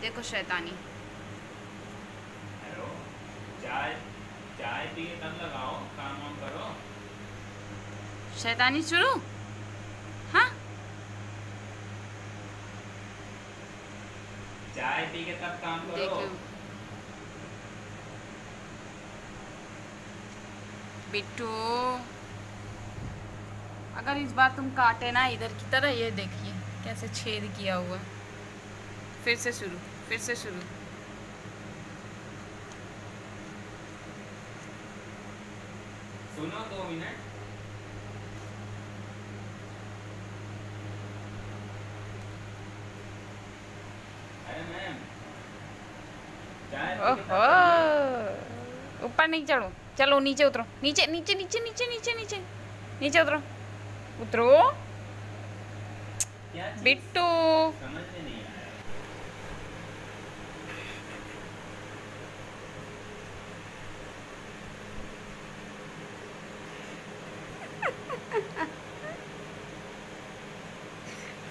देखो शैतानी। हेलो चाय चाय पी के तब लगाओ काम वाम करो। शैतानी शुरू? हाँ? चाय पी के तब काम करो। देखो। बिट्टू अगर इस बार तुम काटे ना इधर की तरह ये देखिए कैसे छेद किया हुआ। है फिर से शुरू फिर से शुरू। सुनो दो मिनट। ओहो! ऊपर नहीं चढ़ो। चलो नीचे उतरो। नीचे नीचे नीचे नीचे नीचे नीचे। नीचे उतरो। उतरो? बिट्टू।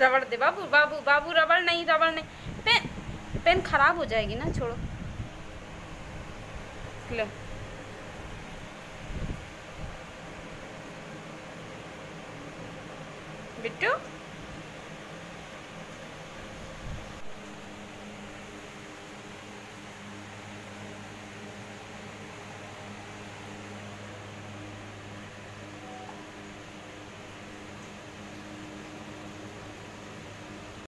रबड़ दे। बाबू बाबू बाबू, रबड़ नहीं रबड़ नहीं। पेन पेन खराब हो जाएगी ना, छोड़ो। लो। बिट्टू?